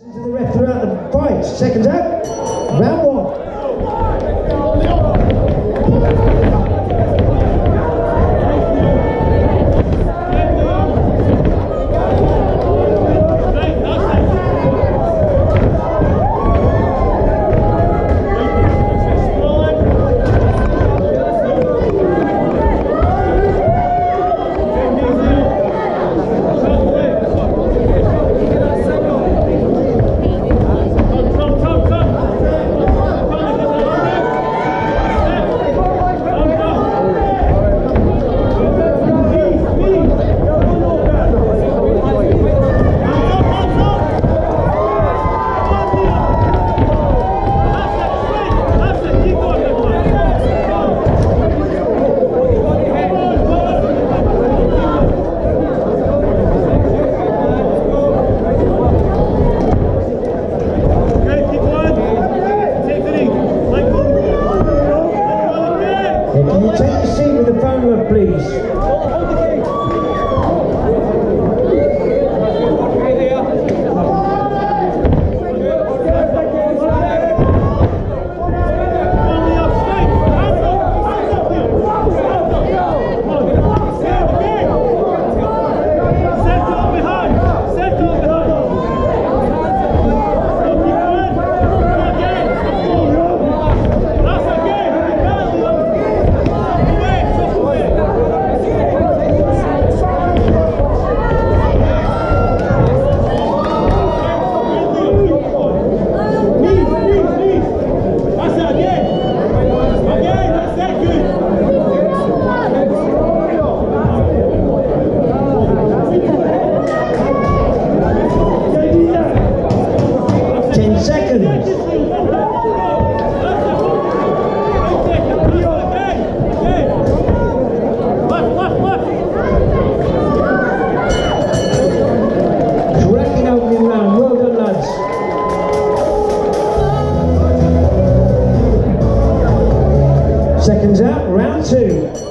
To the ref throughout the fight. Seconds out. Round one. Uh, Seconds out. Round two.